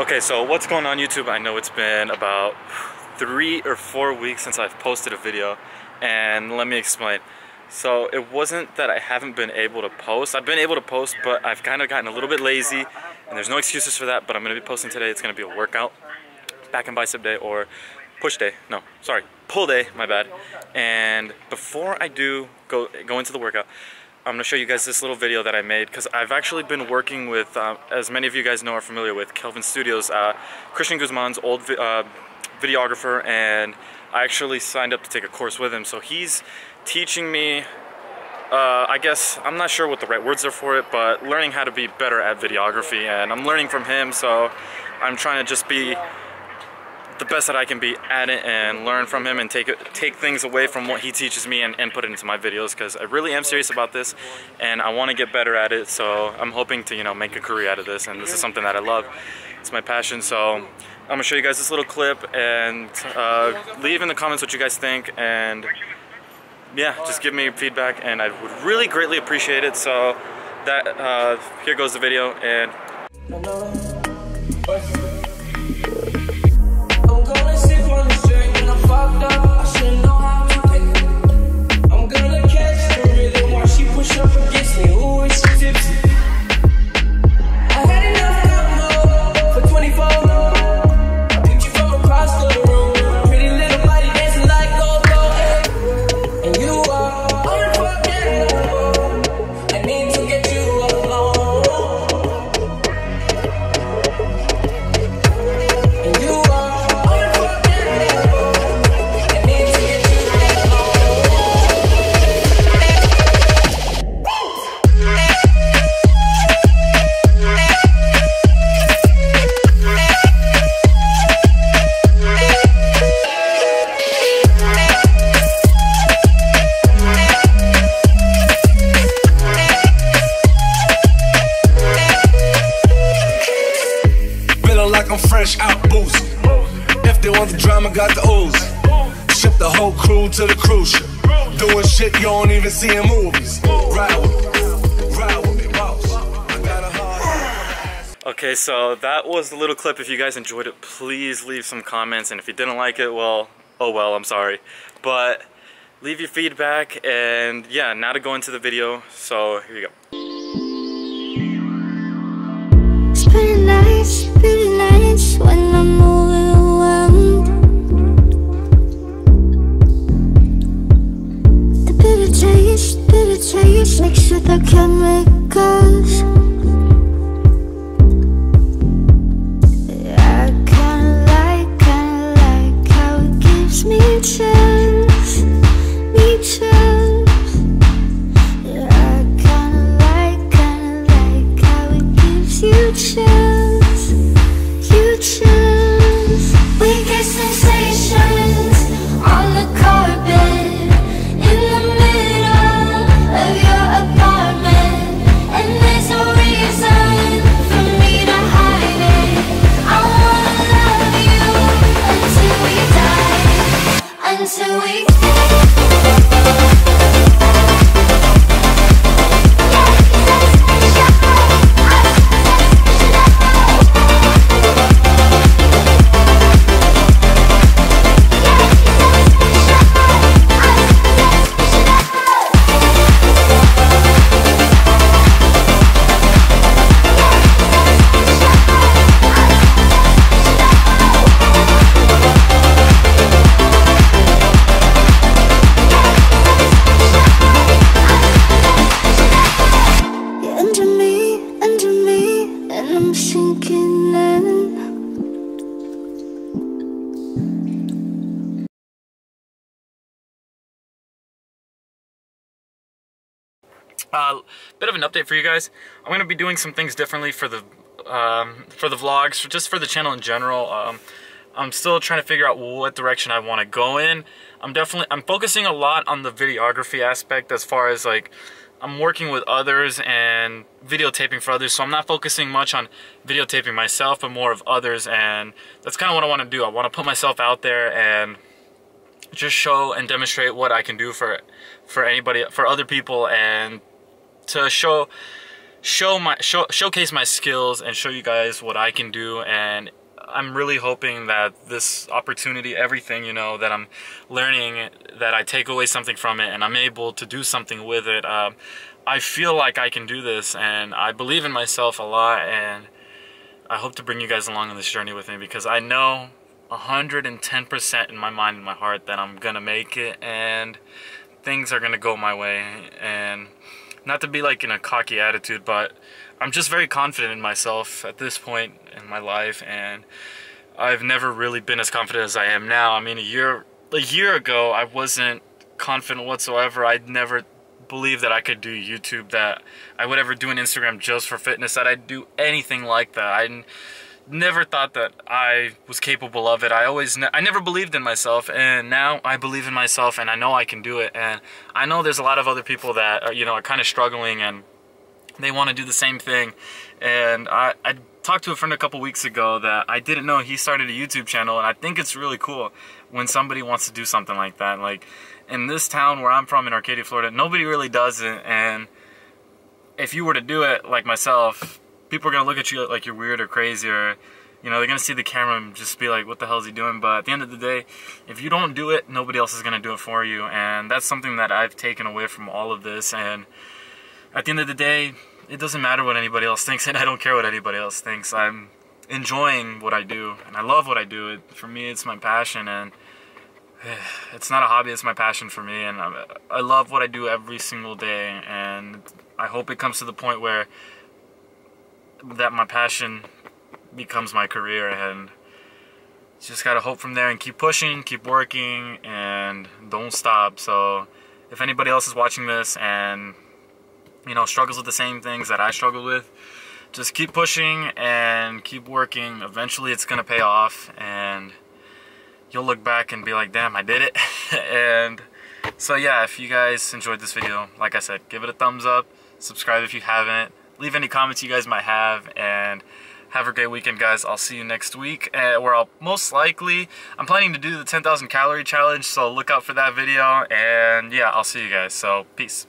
Okay, so what's going on YouTube? I know it's been about three or four weeks since I've posted a video and let me explain. So it wasn't that I haven't been able to post. I've been able to post, but I've kind of gotten a little bit lazy and there's no excuses for that, but I'm gonna be posting today. It's gonna be a workout, back and bicep day or push day. No, sorry, pull day, my bad. And before I do go, go into the workout, I'm gonna show you guys this little video that I made because I've actually been working with, uh, as many of you guys know are familiar with, Kelvin Studios, uh, Christian Guzman's old vi uh, videographer, and I actually signed up to take a course with him. So he's teaching me, uh, I guess, I'm not sure what the right words are for it, but learning how to be better at videography, and I'm learning from him, so I'm trying to just be the best that I can be at it and learn from him and take it, take things away from what he teaches me and, and put it into my videos because I really am serious about this and I want to get better at it so I'm hoping to you know make a career out of this and this is something that I love. It's my passion so I'm gonna show you guys this little clip and uh, leave in the comments what you guys think and yeah just give me feedback and I would really greatly appreciate it so that uh, here goes the video and drama, got the ooze. Ship the whole crew to the cruise ship. Doing shit you don't even see in movies. Ride with me. Okay, so that was the little clip. If you guys enjoyed it, please leave some comments. And if you didn't like it, well, oh well, I'm sorry. But leave your feedback. And yeah, now to go into the video. So here you go. Uh, bit of an update for you guys. I'm going to be doing some things differently for the um, for the vlogs, just for the channel in general. Um, I'm still trying to figure out what direction I want to go in. I'm definitely I'm focusing a lot on the videography aspect as far as like I'm working with others and videotaping for others. So I'm not focusing much on videotaping myself, but more of others. And that's kind of what I want to do. I want to put myself out there and just show and demonstrate what I can do for for anybody for other people and to show show my show, showcase my skills and show you guys what I can do. And I'm really hoping that this opportunity, everything, you know, that I'm learning, that I take away something from it and I'm able to do something with it. Um, I feel like I can do this. And I believe in myself a lot. And I hope to bring you guys along on this journey with me because I know 110% in my mind and my heart that I'm gonna make it and things are gonna go my way. And not to be like in a cocky attitude but I'm just very confident in myself at this point in my life and I've never really been as confident as I am now. I mean a year a year ago I wasn't confident whatsoever. I'd never believed that I could do YouTube, that I would ever do an Instagram just for fitness, that I'd do anything like that. I never thought that I was capable of it. I always, ne I never believed in myself, and now I believe in myself, and I know I can do it. And I know there's a lot of other people that are, you know are kind of struggling, and they want to do the same thing. And I, I talked to a friend a couple weeks ago that I didn't know he started a YouTube channel, and I think it's really cool when somebody wants to do something like that. Like in this town where I'm from in Arcadia, Florida, nobody really does it, and if you were to do it like myself, people are gonna look at you like you're weird or crazy or you know, they're gonna see the camera and just be like, what the hell is he doing? But at the end of the day, if you don't do it, nobody else is gonna do it for you. And that's something that I've taken away from all of this. And at the end of the day, it doesn't matter what anybody else thinks, and I don't care what anybody else thinks. I'm enjoying what I do, and I love what I do. It, for me, it's my passion, and it's not a hobby, it's my passion for me. And I, I love what I do every single day, and I hope it comes to the point where that my passion becomes my career and just gotta hope from there and keep pushing keep working and don't stop. So if anybody else is watching this and you know struggles with the same things that I struggle with just keep pushing and keep working. Eventually it's gonna pay off and you'll look back and be like damn I did it. And so yeah if you guys enjoyed this video like I said give it a thumbs up. Subscribe if you haven't leave any comments you guys might have and have a great weekend guys. I'll see you next week uh, where i'll most likely i'm planning to do the 10,000 calorie challenge so look out for that video and yeah i'll see you guys. So peace